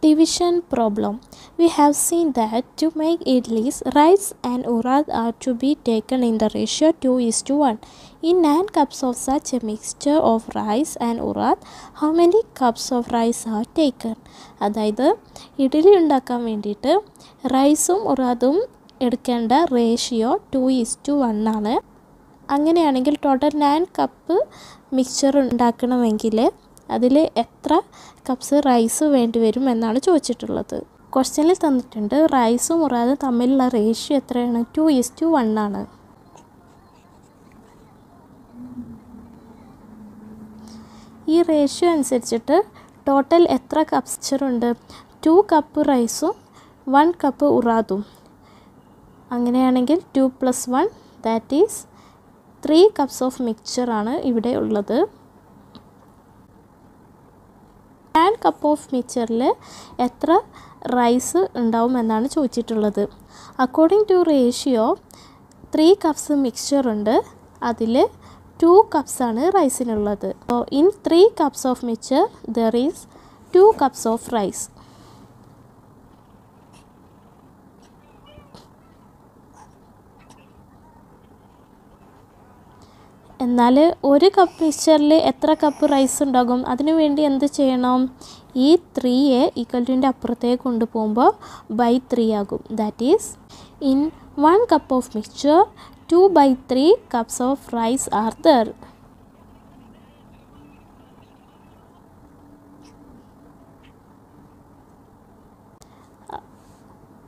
division problem. We have seen that to make idlis, rice and urad are to be taken in the ratio 2 is to 1. In 9 cups of such a mixture of rice and urad, how many cups of rice are taken? അതായത് ഇഡ്ഡലി ഉണ്ടാക്കാൻ വേണ്ടിയിട്ട് റൈസും ഉറാദും എടുക്കേണ്ട ratio two is to one ആണ് അങ്ങനെയാണെങ്കിൽ total nine cup mixture ഉണ്ടാക്കണമെങ്കിൽ അതിൽ എത്ര കപ്സ് റൈസ് വേണ്ടി വരും എന്നാണ് ചോദിച്ചിട്ടുള്ളത്. ക്വസ്റ്റ്യനിൽ തന്നിട്ടുണ്ട് റൈസും മുറാതെ തമ്മിലുള്ള റേഷ്യോ എത്രയാണ്? ടു ഈസ് ടു വൺ ആണ്. ഈ റേഷ്യോ അനുസരിച്ചിട്ട് ടോട്ടൽ എത്ര കപ്സ്ചറുണ്ട് ടു കപ്പ് റൈസും വൺ കപ്പ് ഉറാദും. അങ്ങനെയാണെങ്കിൽ two plus one that is three cups of മിക്സ്ചറാണ് ഇവിടെ ഉള്ളത് നയൻ കപ്പ് ഓഫ് മിച്ചറിൽ എത്ര റൈസ് ഉണ്ടാവും എന്നാണ് ചോദിച്ചിട്ടുള്ളത്. According to ratio three cups mixture ഉണ്ട്. അതിൽ ടു കപ്സാണ് റൈസിനുള്ളത് in three cups of mixture there is two cups of rice എന്നാൽ ഒരു കപ്പ് മിക്സ്ചറിൽ എത്ര കപ്പ് റൈസ് ഉണ്ടാകും? അതിനു വേണ്ടി എന്ത് ചെയ്യണം? ഈ ത്രീയെ ഈക്വൽറ്റിന്റെ അപ്പുറത്തേക്ക് കൊണ്ടുപോകുമ്പോൾ ബൈ ത്രീ ആകും. That is in one cup of mixture two by three cups of rice are there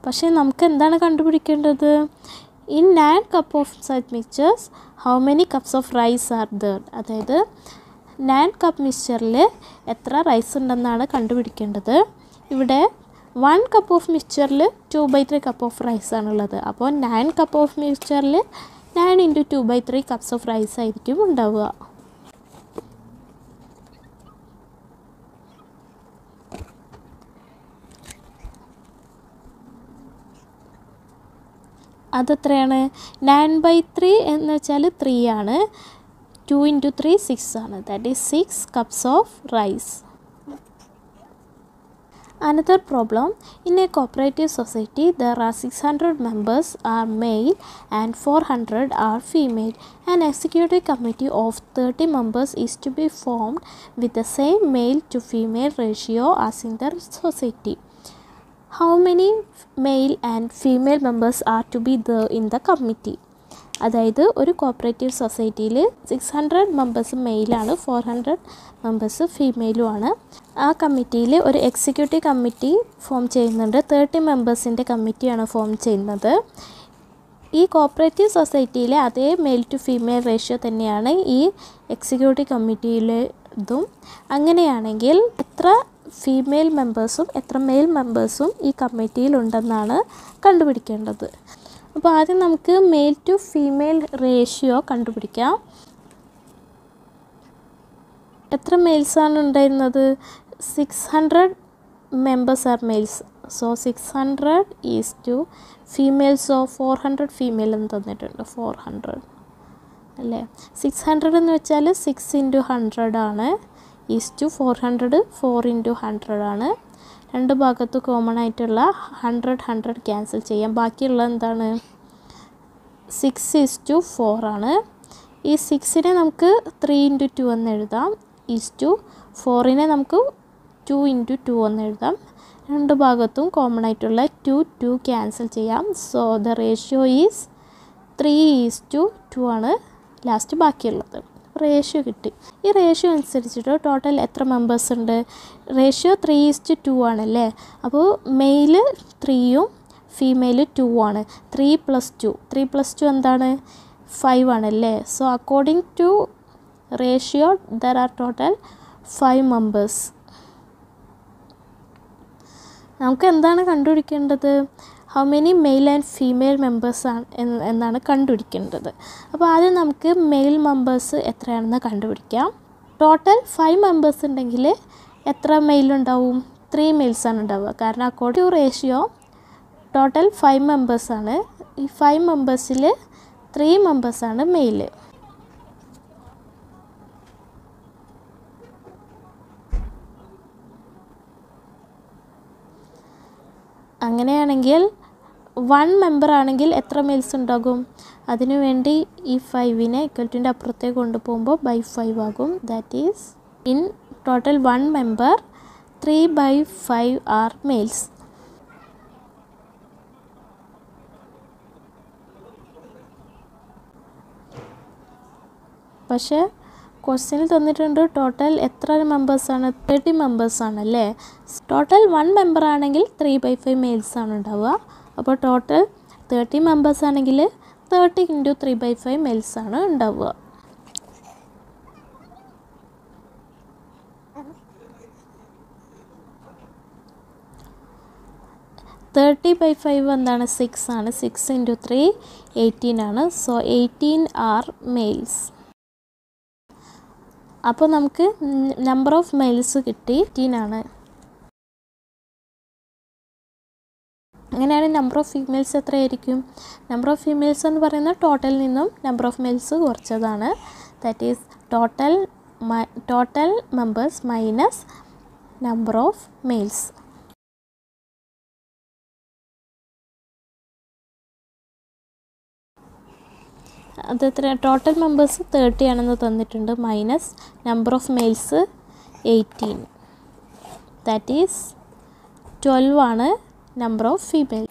പക്ഷേ നമുക്ക് എന്താണ് കണ്ടുപിടിക്കേണ്ടത്? In nine cup of such mixtures how many cups of rice are there അതായത് നയൻ കപ്പ് മിക്സ്ചറിൽ എത്ര rice ഉണ്ടെന്നാണ് കണ്ടുപിടിക്കേണ്ടത്. ഇവിടെ one cup of മിക്സ്ചറിൽ two by three cup of rice ആണുള്ളത്. അപ്പോൾ nine cup of മിക്സ്ചറിൽ nine into two by three cups of rice ആയിരിക്കും ഉണ്ടാവുക. അതെത്രയാണ് നയൻ ബൈ ത്രീ എന്ന് വെച്ചാൽ ത്രീ ആണ് ടു ഇന്റു ത്രീ സിക്സ് ആണ് that is six cups of rice Another problem in a cooperative society there are 600 members are male and 400 are female. An executive committee of 30 members is to be formed with the same male to female ratio as in the society. How many male and female members are to be there in the committee അതായത് ഒരു cooperative സൊസൈറ്റിയിൽ six hundred members മെയിലാണ് four hundred members ഫീമെയിലുമാണ് ആ കമ്മിറ്റിയിൽ ഒരു executive committee form ചെയ്യുന്നുണ്ട്. Thirty മെമ്പേഴ്സിന്റെ കമ്മിറ്റിയാണ് ഫോം ചെയ്യുന്നത്. ഈ കോപ്പറേറ്റീവ് സൊസൈറ്റിയിലെ അതേ മെയിൽ ടു ഫീമെയിൽ റേഷ്യോ തന്നെയാണ് ഈ എക്സിക്യൂട്ടീവ് കമ്മിറ്റിയിലേതും അങ്ങനെയാണെങ്കിൽ എത്ര ഫീമെയിൽ മെമ്പേഴ്സും എത്ര മെയിൽ മെമ്പേഴ്സും ഈ കമ്മിറ്റിയിൽ ഉണ്ടെന്നാണ് കണ്ടുപിടിക്കേണ്ടത്. അപ്പോൾ ആദ്യം നമുക്ക് മെയിൽ ടു ഫീമെയിൽ റേഷ്യോ കണ്ടുപിടിക്കാം. എത്ര മെയിൽസാണ് ഉണ്ടായിരുന്നത്? Six hundred members are males so six hundred is to females four hundred female എന്ന് തന്നിട്ടുണ്ട്. ഫോർ ഹൺഡ്രഡ് അല്ലേ? സിക്സ് ഹൺഡ്രഡ് എന്ന് വെച്ചാൽ സിക്സ് ഇന്റു ഹൺഡ്രഡ് ആണ്. Is to four hundred four into hundred ആണ്. രണ്ട് ഭാഗത്ത് കോമൺ ആയിട്ടുള്ള ഹൺഡ്രഡ് ഹൺഡ്രഡ് ക്യാൻസൽ ചെയ്യാം. ബാക്കിയുള്ള എന്താണ്? സിക്സ് ഈസ് ടു ഫോർ ആണ്. ഈ സിക്സിനെ നമുക്ക് ത്രീ ഇന്റു ടു എന്ന് എഴുതാം. ഈസ് ടു ഫോറിനെ നമുക്ക് ടു ഇന്റു ടു എന്ന് എഴുതാം. രണ്ട് ഭാഗത്തും കോമൺ ആയിട്ടുള്ള ടു ടു ക്യാൻസൽ ചെയ്യാം. So the ratio is three is to two two. Last ബാക്കിയുള്ളത്. റേഷ്യോ കിട്ടി. ഈ റേഷ്യോ അനുസരിച്ചിട്ട് ടോട്ടൽ എത്ര മെമ്പേഴ്സ് ഉണ്ട്? റേഷ്യോ ത്രീ ഈസ്റ്റ് ടു ആണല്ലേ? അപ്പോൾ മെയിൽ ത്രീയും ഫീമെയിൽ ടു ആണ്. Three plus two three plus two എന്താണ്? ഫൈവ് ആണല്ലേ? So according to ratio there are total five members നമുക്ക് എന്താണ് കണ്ടുപിടിക്കേണ്ടത്? How many male and female members ആണ് എന്നാണ് കണ്ടുപിടിക്കേണ്ടത്. അപ്പോൾ ആദ്യം നമുക്ക് മെയിൽ മെമ്പേഴ്സ് എത്രയാണെന്ന് കണ്ടുപിടിക്കാം. ടോട്ടൽ ഫൈവ് മെമ്പേഴ്സ് ഉണ്ടെങ്കിൽ എത്ര മെയിൽ ഉണ്ടാവും? ത്രീ മെയിൽസാണ് ഉണ്ടാവുക. കാരണം according to ratio total five മെമ്പേഴ്സാണ് ഈ ഫൈവ് മെമ്പേഴ്സിൽ ത്രീ മെമ്പേഴ്സാണ് മെയിൽ അങ്ങനെയാണെങ്കിൽ വൺ മെമ്പർ ആണെങ്കിൽ എത്ര മീൽസ് ഉണ്ടാകും? അതിനുവേണ്ടി ഈ ഫൈവിനെ ഇക്വൽറ്റിന്റെ അപ്പുറത്തേക്ക് കൊണ്ടുപോകുമ്പോൾ ബൈ ഫൈവ് ആകും. That is in total one member three by five are males പക്ഷേ ക്വസ്റ്റ്യനിൽ തന്നിട്ടുണ്ട് ടോട്ടൽ എത്ര മെമ്പേഴ്സാണ് തേർട്ടി മെമ്പേഴ്സാണ് അല്ലേ? ടോട്ടൽ വൺ മെമ്പർ ആണെങ്കിൽ ത്രീ ബൈ ഫൈവ് മെയിൽസ് ആണ് ഉണ്ടാവുക. അപ്പോൾ ടോട്ടൽ തേർട്ടി മെമ്പേഴ്സ് ആണെങ്കിൽ thirty into three by five males ആണ് ഉണ്ടാവുക. തേർട്ടി ബൈ ഫൈവ് എന്താണ് സിക്സ് ആണ്. സിക്സ് ഇന്റു ത്രീ എയ്റ്റീൻ ആണ്. സോ എയ്റ്റീൻ ആർ മെയിൽസ് അപ്പോൾ നമുക്ക് നമ്പർ ഓഫ് മെയിൽസ് കിട്ടി. എയ്റ്റീൻ ആണ്. അങ്ങനെയാണെങ്കിൽ നമ്പർ ഓഫ് ഫീമെയിൽസ് എത്രയായിരിക്കും? നമ്പർ ഓഫ് ഫീമെയിൽസ് എന്ന് പറയുന്നത് ടോട്ടലിൽ നിന്നും number of males കുറച്ചതാണ്. That is total total members minus number of males അത് എത്ര? ടോട്ടൽ മെമ്പേഴ്സ് തേർട്ടി ആണെന്ന് തന്നിട്ടുണ്ട്. Minus number of males eighteen that is twelve ആണ്. Number of female.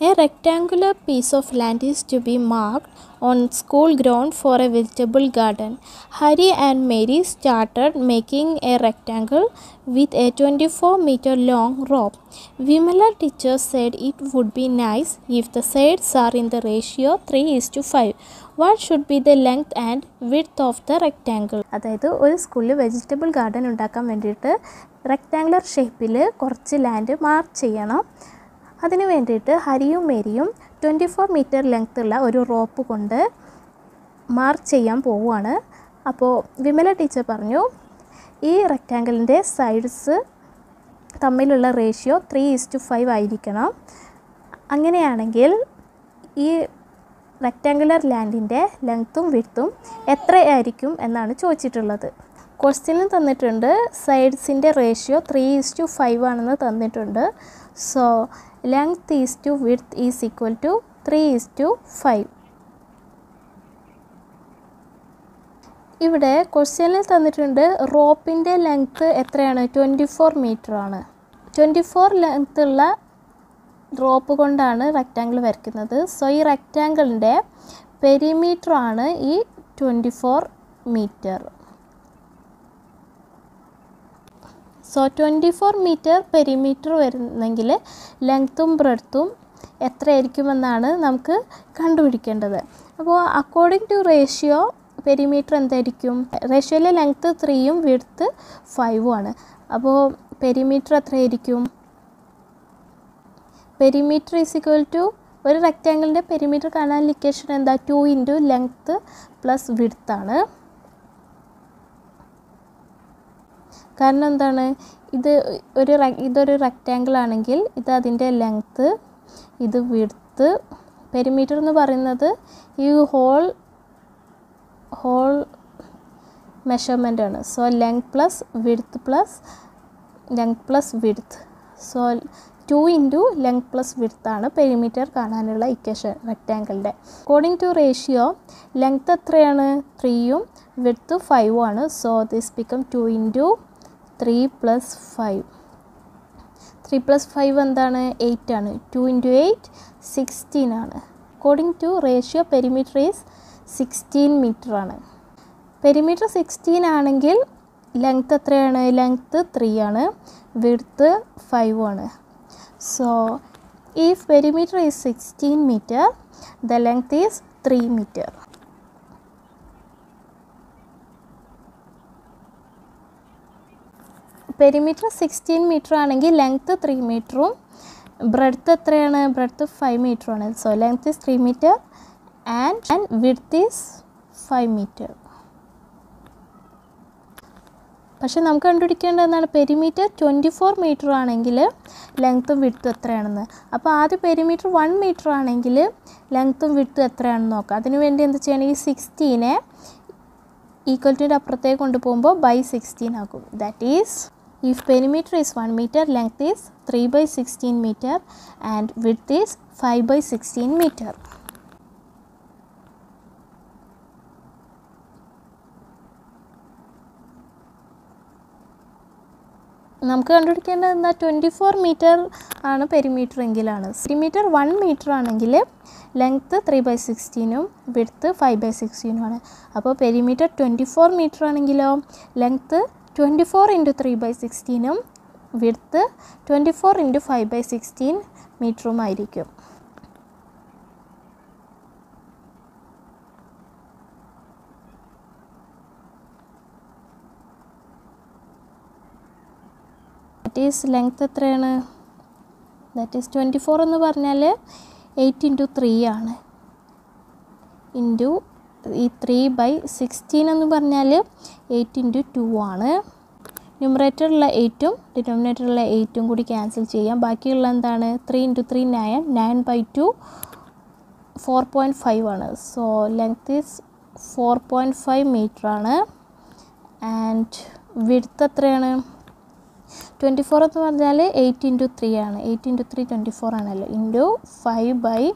A rectangular piece of land is to be marked on school ground for a vegetable garden. Hari and Mary started making a rectangle with a 24 meter long rope. Vimala teacher said it would be nice if the sides are in the ratio 3 is to 5. What should be the length and width of the rectangle? അതായത് ഒരു സ്കൂളിൽ vegetable garden ഉണ്ടാക്കാൻ വേണ്ടിയിട്ട് rectangular ഷേപ്പിൽ കുറച്ച് land mark ചെയ്യണം. അതിന് വേണ്ടിയിട്ട് ഹരിയും മേരിയും ട്വന്റി ഫോർ മീറ്റർ ലെങ്ത് ഉള്ള ഒരു റോപ്പ് കൊണ്ട് മാർക്ക് ചെയ്യാൻ പോവുകയാണ്. അപ്പോൾ വിമല ടീച്ചർ പറഞ്ഞു ഈ റെക്റ്റാങ്കിളിന്റെ സൈഡ്സ് തമ്മിലുള്ള ratio three is to five ആയിരിക്കണം. അങ്ങനെയാണെങ്കിൽ ഈ റെക്റ്റാങ്കുലർ ലാൻഡിന്റെ ലെങ്ത്തും വിടുത്തും എത്രയായിരിക്കും എന്നാണ് ചോദിച്ചിട്ടുള്ളത്. ക്വസ്റ്റ്യനിൽ തന്നിട്ടുണ്ട്. സൈഡ്സിന്റെ ratio three is to five ആണെന്ന് തന്നിട്ടുണ്ട്. So length is to width is equal to three is to five ഇവിടെ ക്വസ്റ്റ്യനിൽ തന്നിട്ടുണ്ട് റോപ്പിന്റെ ലെങ്ത്ത് എത്രയാണ്? ട്വന്റി ഫോർ മീറ്റർ ആണ്. ട്വന്റി ഫോർ ലെങ്ത്ത് ഉള്ള റോപ്പ് കൊണ്ടാണ് റെക്റ്റാങ്കിൾ വരയ്ക്കുന്നത്. സോ ഈ റെക്റ്റാങ്കിളിന്റെ പെരിമീറ്റർ ആണ് ഈ twenty four metre so twenty four metre perimeter വരുന്നെങ്കിൽ ലെങ്ത്തും ബ്രെഡ്ത്തും എത്രയായിരിക്കുമെന്നാണ് നമുക്ക് കണ്ടുപിടിക്കേണ്ടത്. അപ്പോൾ അക്കോർഡിംഗ് ടു റേഷ്യോ പെരിമീറ്റർ എന്തായിരിക്കും? റേഷ്യോയിലെ ലെങ്ത്ത് ത്രീയും വിഡ്ത്ത് ഫൈവും ആണ്. അപ്പോൾ പെരിമീറ്റർ എത്രയായിരിക്കും? പെരിമീറ്റർ ഈസ് ഇക്വൽ ടു ഒരു റെക്റ്റാങ്കിളിന്റെ പെരിമീറ്റർ കാണാൻ ലിക്കേഷൻ എന്താ? ടു ഇന്റു ലെങ്ത്ത് പ്ലസ് വിഡ്ത്താണ് കാരണം എന്താണ്? ഇത് ഒരു ഇതൊരു റെക്റ്റാങ്കിൾ ആണെങ്കിൽ ഇത് അതിന്റെ ലെങ്ത്ത് ഇത് വിടുത്ത് പെരിമീറ്റർ എന്ന് പറയുന്നത് ഈ ഹോൾ ഹോൾ മെഷർമെന്റ് ആണ്. So length plus width plus length plus width so two into length plus width ആണ് പെരിമീറ്റർ കാണാനുള്ള ഇക്വേഷൻ റെക്റ്റാങ്കിളിന്റെ അക്കോർഡിംഗ് ടു റേഷ്യോ ലെങ്ത് എത്രയാണ്? ത്രീയും വിഡ്ത്ത് ഫൈവും ആണ്. So this become two into three plus five three plus five എന്താണ്? Eight ആണ്. Two into eight sixteen ആണ്. According to ratio perimeter is sixteen metre ആണ്. പെരിമീറ്റർ സിക്സ്റ്റീൻ ആണെങ്കിൽ ലെങ്ത്ത് എത്രയാണ്? ലെങ്ത്ത് ത്രീ ആണ്. വിഡ്ത്ത് ഫൈവ് ആണ്. So if perimeter is sixteen metre the length is three metre perimeter sixteen metre ആണെങ്കിൽ length three മീറ്ററും breadth എത്രയാണ്? Breadth five മീറ്ററുമാണ് so length is three metre and and width is five metre പക്ഷെ നമുക്ക് കണ്ടുപിടിക്കേണ്ടത് എന്താണ്? Perimeter twenty four metre ആണെങ്കിൽ ലെങ്ത്തും വിഡ്ത്തും എത്രയാണെന്ന്. അപ്പോൾ ആദ്യം പെരിമീറ്റർ വൺ മീറ്റർ ആണെങ്കിൽ ലെങ്ത്തും വിഡ്ത്തും എത്രയാണെന്ന് നോക്കാം. അതിനുവേണ്ടി എന്ത് ചെയ്യണം? ഈ സിക്സ്റ്റീനെ ഈക്വൽ ടുവിന്റെ അപ്പുറത്തേക്ക് കൊണ്ടുപോകുമ്പോൾ ബൈ സിക്സ്റ്റീൻ ആക്കും that is if perimeter is 1 meter length is 3 by 16 meter and width is 5 by 16 meter. നമുക്ക് കണ്ടുപിടിക്കേണ്ടത് എന്താ? ട്വന്റി ഫോർ മീറ്റർ ആണ് പെരിമീറ്റർ എങ്കിലാണ്. പെരിമീറ്റർ വൺ മീറ്റർ ആണെങ്കിൽ ലെങ്ത്ത് ത്രീ ബൈ സിക്സ്റ്റീനും വിഡ്ത്ത് ഫൈവ് ബൈ സിക്സ്റ്റീനും ആണ്. അപ്പോൾ പെരിമീറ്റർ ട്വന്റി ഫോർ മീറ്റർ ആണെങ്കിലോ length twenty four into three by സിക്സ്റ്റീനും width twenty four into five by sixteen മീറ്ററും ആയിരിക്കും. ദറ്റ് ഈസ് ലെങ്ത് എത്രയാണ്? ദറ്റ് ഈസ് ട്വന്റി ഫോർ എന്ന് പറഞ്ഞാൽ എയ്റ്റ് ഇന്റു ത്രീ ആണ്. ഇന്റു ഈ ത്രീ ബൈ സിക്സ്റ്റീൻ എന്ന് പറഞ്ഞാൽ എയ്റ്റ് ഇന്റു ടു ആണ്. ന്യൂമറേറ്ററുള്ള എയ്റ്റും ഡിനോമിനേറ്ററുള്ള എയ്റ്റും കൂടി ക്യാൻസൽ ചെയ്യാം. ബാക്കിയുള്ള എന്താണ്? Three into three nine nine by two four point five ആണ്. So length is four point five metre ആണ്. ആൻഡ് വിഡ്ത്ത് എത്രയാണ്? ട്വന്റി ഫോർ എന്ന് പറഞ്ഞാൽ എയ്റ്റ് ഇന്റു ത്രീ ആണ്. Eight into three twenty four ആണല്ലോ. ഇന്റു ഫൈവ് ബൈ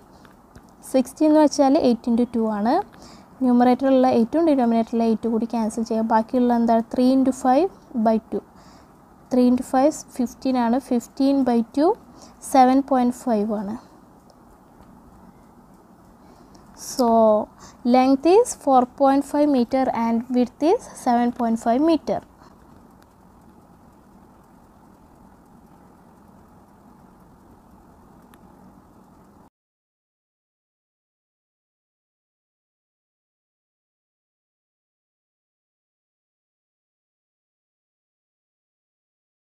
സിക്സ്റ്റി എന്ന് വെച്ചാൽ eight into two ആണ്. ന്യൂമറേറ്ററുള്ള എയ്റ്റും ഡിനോമിനേറ്ററിലെ എയ്റ്റ് കൂടി ക്യാൻസൽ ചെയ്യുക. ബാക്കിയുള്ള എന്താ? Three into five by two three into five fifteen ആണ്. Fifteen by two seven point five ആണ്. So length is four point five metre and width is seven point five metre